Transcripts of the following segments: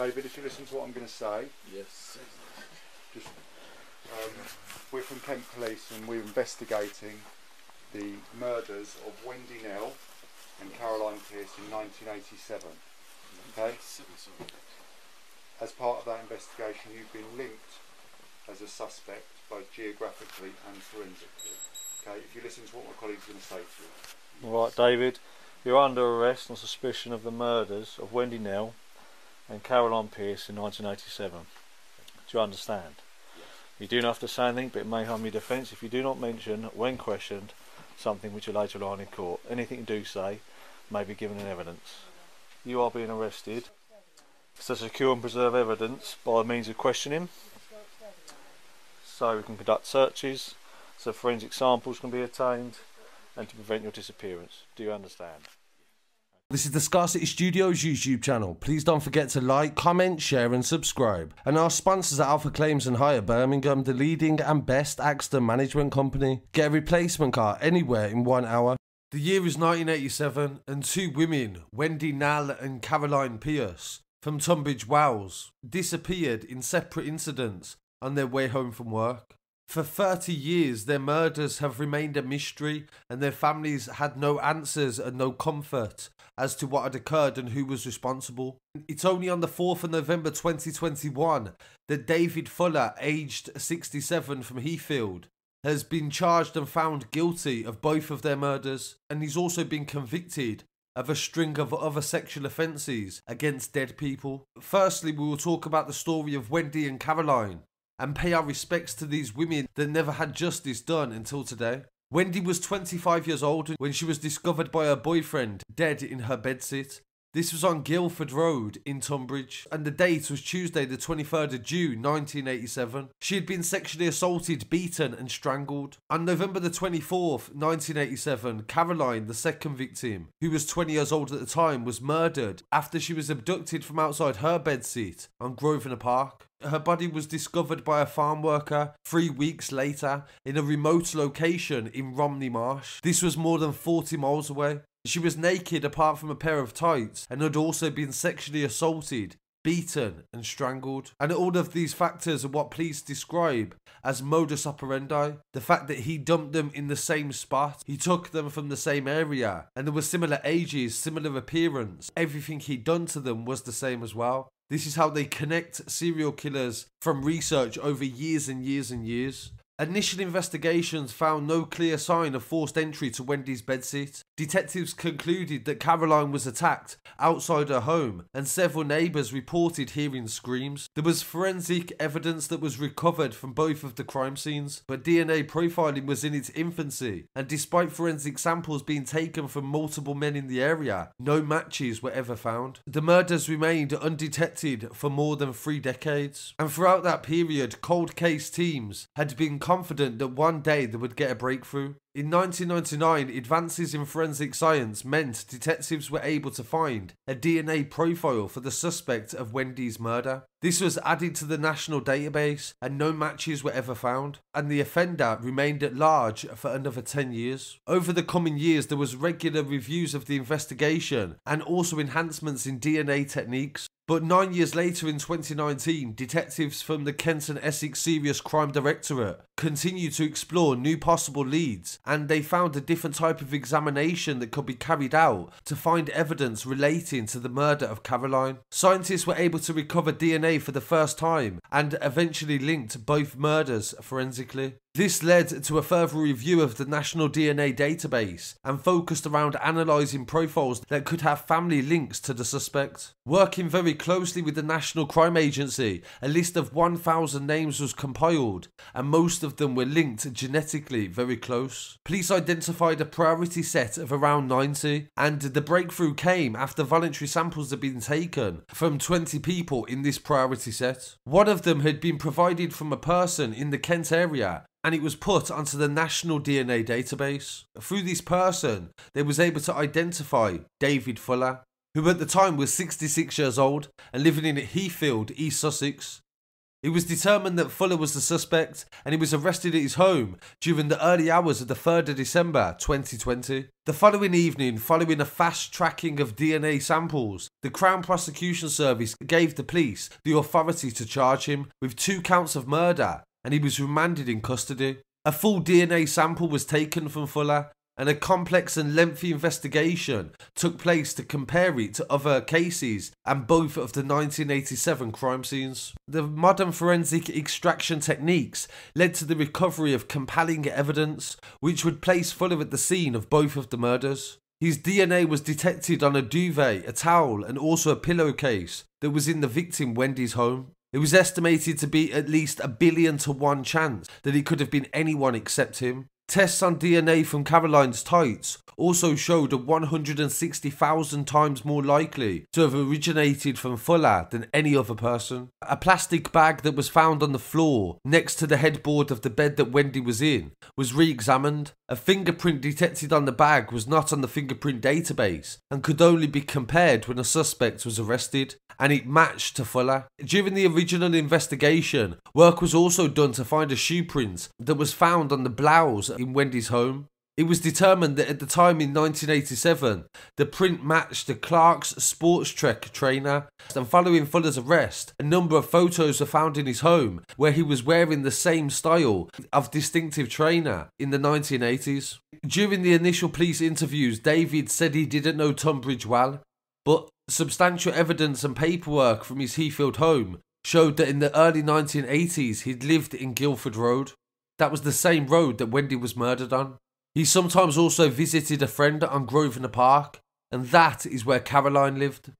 David, if you listen to what I'm going to say, Yes. just um, we're from Kent Police and we're investigating the murders of Wendy Knell and Caroline Pierce in 1987. Okay. As part of that investigation, you've been linked as a suspect both geographically and forensically. Okay. If you listen to what my colleague's going to say to you. Right, David, you're under arrest on suspicion of the murders of Wendy Knell and Caroline Pierce in 1987. Do you understand? You do not have to say anything, but it may harm your defence if you do not mention, when questioned, something which you later learn in court. Anything you do say may be given in evidence. You are being arrested to secure and preserve evidence by means of questioning. So we can conduct searches, so forensic samples can be obtained, and to prevent your disappearance. Do you understand? This is the Scarcity Studios YouTube channel. Please don't forget to like, comment, share, and subscribe. And our sponsors at Alpha Claims and Hire Birmingham, the leading and best accident management company. Get a replacement car anywhere in one hour. The year is 1987, and two women, Wendy Knell and Caroline Pierce, from Tunbridge Wells, disappeared in separate incidents on their way home from work. For 30 years, their murders have remained a mystery, and their families had no answers and no comfort as to what had occurred and who was responsible. It's only on the 4th of November 2021 that David Fuller, aged 67 from Heathfield, has been charged and found guilty of both of their murders, and he's also been convicted of a string of other sexual offences against dead people. Firstly, we will talk about the story of Wendy and Caroline and pay our respects to these women that never had justice done until today. Wendy was 25 years old when she was discovered by her boyfriend dead in her bedsit. This was on Guildford Road in Tunbridge, and the date was Tuesday, the 23rd of June 1987. She had been sexually assaulted, beaten, and strangled. On November the 24th, 1987, Caroline, the second victim, who was 20 years old at the time, was murdered after she was abducted from outside her bedsit on Grosvenor Park. Her body was discovered by a farm worker three weeks later in a remote location in Romney Marsh. This was more than 40 miles away. She was naked apart from a pair of tights and had also been sexually assaulted, beaten, and strangled. And all of these factors are what police describe as modus operandi. The fact that he dumped them in the same spot, he took them from the same area, and there were similar ages, similar appearance. Everything he'd done to them was the same as well. This is how they connect serial killers from research over years and years and years. Initial investigations found no clear sign of forced entry to Wendy's bedsit. Detectives concluded that Caroline was attacked outside her home, and several neighbours reported hearing screams. There was forensic evidence that was recovered from both of the crime scenes, but DNA profiling was in its infancy, and despite forensic samples being taken from multiple men in the area, no matches were ever found. The murders remained undetected for more than three decades, and throughout that period, cold case teams had been confident that one day they would get a breakthrough. In 1999, advances in forensic science meant detectives were able to find a DNA profile for the suspect of Wendy's murder. This was added to the national database and no matches were ever found, and the offender remained at large for another 10 years. Over the coming years, there was regular reviews of the investigation and also enhancements in DNA techniques. But nine years later in 2019, detectives from the Kent and Essex Serious Crime Directorate continued to explore new possible leads and they found a different type of examination that could be carried out to find evidence relating to the murder of Caroline. Scientists were able to recover DNA for the first time and eventually linked both murders forensically. This led to a further review of the National DNA Database and focused around analysing profiles that could have family links to the suspect. Working very closely with the National Crime Agency, a list of 1,000 names was compiled and most of them were linked genetically very close. Police identified a priority set of around 90 and the breakthrough came after voluntary samples had been taken from 20 people in this priority set. One of them had been provided from a person in the Kent area and it was put onto the national DNA database. Through this person, they was able to identify David Fuller. who at the time was 66 years old and living in Heathfield, East Sussex. It was determined that Fuller was the suspect and he was arrested at his home during the early hours of the 3rd of December 2020. The following evening, following a fast tracking of DNA samples, the Crown Prosecution Service gave the police the authority to charge him with two counts of murder and he was remanded in custody. A full DNA sample was taken from Fuller and a complex and lengthy investigation took place to compare it to other cases and both of the 1987 crime scenes. The modern forensic extraction techniques led to the recovery of compelling evidence which would place Fuller at the scene of both of the murders. His DNA was detected on a duvet, a towel, and also a pillowcase that was in the victim Wendy's home. It was estimated to be at least a billion to one chance that it could have been anyone except him. Tests on DNA from Caroline's tights also showed a 160,000 times more likely to have originated from Fuller than any other person. A plastic bag that was found on the floor next to the headboard of the bed that Wendy was in was re examined. A fingerprint detected on the bag was not on the fingerprint database and could only be compared when a suspect was arrested, and it matched to Fuller. During the original investigation, work was also done to find a shoe print that was found on the blouse in Wendy's home. It was determined that at the time in 1987, the print matched the Clark's Sports Trek trainer, and following Fuller's arrest, a number of photos were found in his home where he was wearing the same style of distinctive trainer in the 1980s. During the initial police interviews, David said he didn't know Tunbridge well, but substantial evidence and paperwork from his Heathfield home showed that in the early 1980s he'd lived in Guildford Road. That was the same road that Wendy was murdered on. He sometimes also visited a friend on Grosvenor Park, and that is where Caroline lived.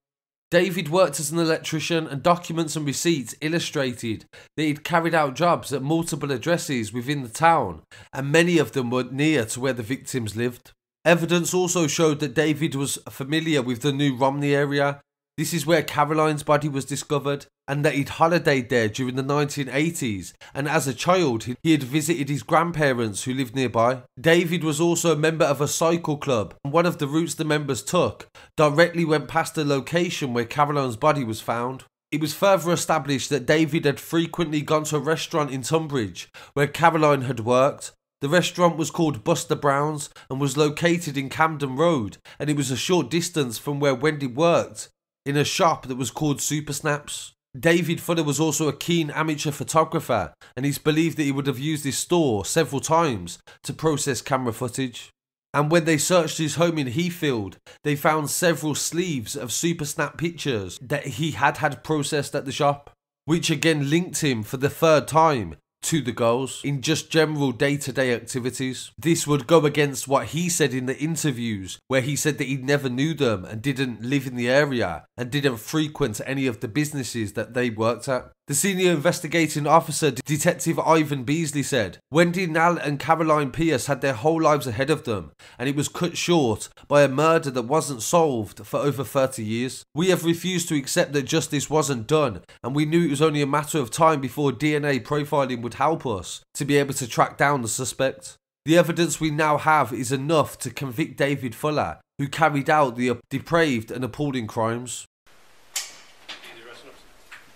David worked as an electrician, and documents and receipts illustrated that he'd carried out jobs at multiple addresses within the town, and many of them were near to where the victims lived. Evidence also showed that David was familiar with the New Romney area. This is where Caroline's body was discovered, and that he'd holidayed there during the 1980s, and as a child he had visited his grandparents who lived nearby. David was also a member of a cycle club, and one of the routes the members took directly went past the location where Caroline's body was found. It was further established that David had frequently gone to a restaurant in Tunbridge where Caroline had worked. The restaurant was called Buster Brown's and was located in Camden Road, and it was a short distance from where Wendy worked, in a shop that was called Supasnaps. David Fuller was also a keen amateur photographer, and he's believed that he would have used his store several times to process camera footage. And when they searched his home in Heathfield, they found several sleeves of Supasnap pictures that he had had processed at the shop, which again linked him for the third time to the girls in just general day to day activities. This would go against what he said in the interviews, where he said that he never knew them and didn't live in the area and didn't frequent any of the businesses that they worked at. The senior investigating officer, Detective Ivan Beasley, said Wendy Knell and Caroline Pierce had their whole lives ahead of them, and it was cut short by a murder that wasn't solved for over 30 years. We have refused to accept that justice wasn't done, and we knew it was only a matter of time before DNA profiling would help us to be able to track down the suspect. The evidence we now have is enough to convict David Fuller, who carried out the uh, depraved and appalling crimes.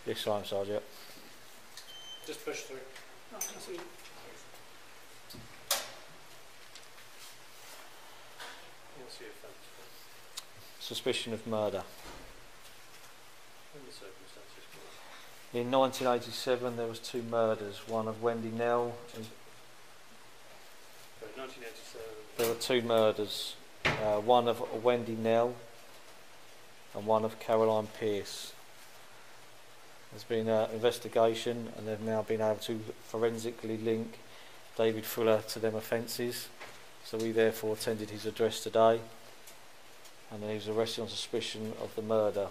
This time, Sergeant. Just push through. What's the offence? Suspicion of murder. And circumstances. In 1987, there was two murders. One of Wendy Knell. and 1987. There were two murders. Uh, one of Wendy Knell and one of Caroline Pierce. There's been an investigation, and they've now been able to forensically link David Fuller to them offences. So we therefore attended his address today, and he was arrested on suspicion of the murder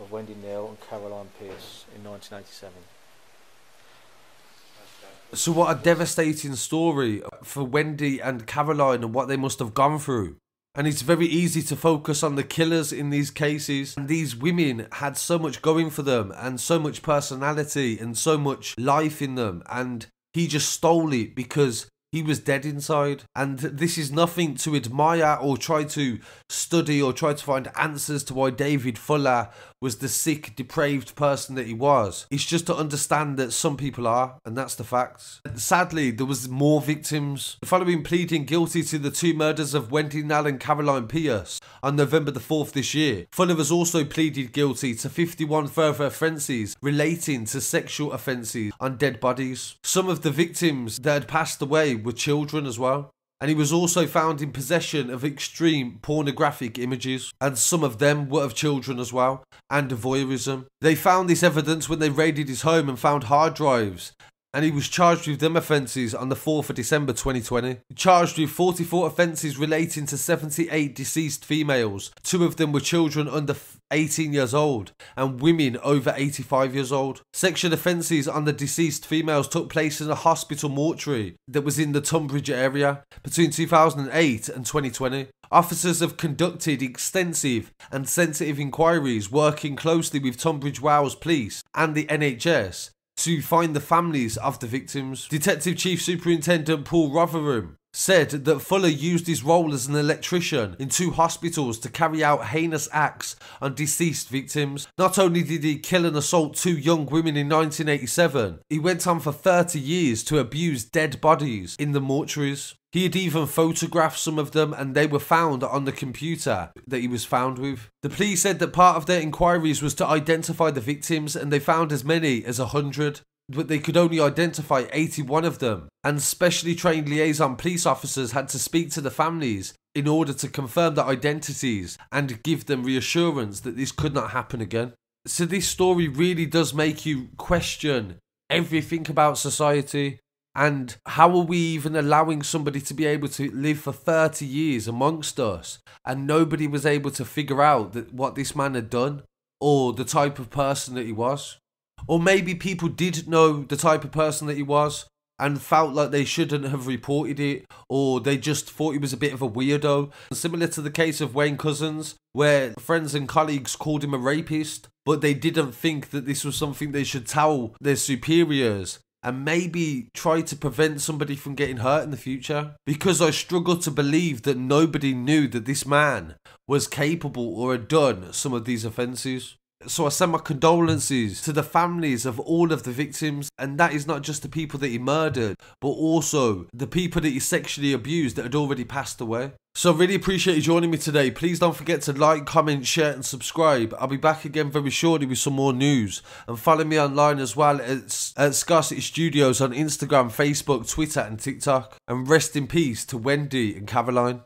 of Wendy Knell and Caroline Pierce in 1987. So, what a devastating story for Wendy and Caroline and what they must have gone through. And it's very easy to focus on the killers in these cases. And these women had so much going for them and so much personality and so much life in them. And he just stole it because he was dead inside. And this is nothing to admire or try to study or try to find answers to why David Fuller was the sick, depraved person that he was. It's just to understand that some people are, and that's the facts. Sadly, there was more victims. Following pleading guilty to the two murders of Wendy Knell and Caroline Pierce on November the 4th this year, Fuller has also pleaded guilty to 51 further offences relating to sexual offences on dead bodies. Some of the victims that had passed away were children as well. And he was also found in possession of extreme pornographic images, and some of them were of children as well, and voyeurism. They found this evidence when they raided his home and found hard drives and he was charged with them offences on the 4th of December 2020. Charged with 44 offences relating to 78 deceased females. Two of them were children under 18 years old and women over 85 years old. Sexual offences on the deceased females took place in a hospital mortuary that was in the Tunbridge area between 2008 and 2020. Officers have conducted extensive and sensitive inquiries working closely with Tunbridge Wells Police and the NHS to find the families of the victims. Detective Chief Superintendent Paul Fotheringham said that Fuller used his role as an electrician in two hospitals to carry out heinous acts on deceased victims. Not only did he kill and assault two young women in 1987, he went on for 30 years to abuse dead bodies in the mortuaries. He had even photographed some of them and they were found on the computer that he was found with. The police said that part of their inquiries was to identify the victims and they found as many as 100 but they could only identify 81 of them, and specially trained liaison police officers had to speak to the families in order to confirm their identities and give them reassurance that this could not happen again. So, this story really does make you question everything about society. And how are we even allowing somebody to be able to live for 30 years amongst us and nobody was able to figure out that what this man had done or the type of person that he was? Or maybe people did know the type of person that he was and felt like they shouldn't have reported it, or they just thought he was a bit of a weirdo. Similar to the case of Wayne Couzens, where friends and colleagues called him a rapist, but they didn't think that this was something they should tell their superiors and maybe try to prevent somebody from getting hurt in the future. Because I struggle to believe that nobody knew that this man was capable or had done some of these offences. So I send my condolences to the families of all of the victims, and that is not just the people that he murdered, but also the people that he sexually abused that had already passed away. So really appreciate you joining me today. Please don't forget to like, comment, share and subscribe. I'll be back again very shortly with some more news. And follow me online as well at, at Scarcity Studios on Instagram, Facebook, Twitter and TikTok. And rest in peace to Wendy and Caroline.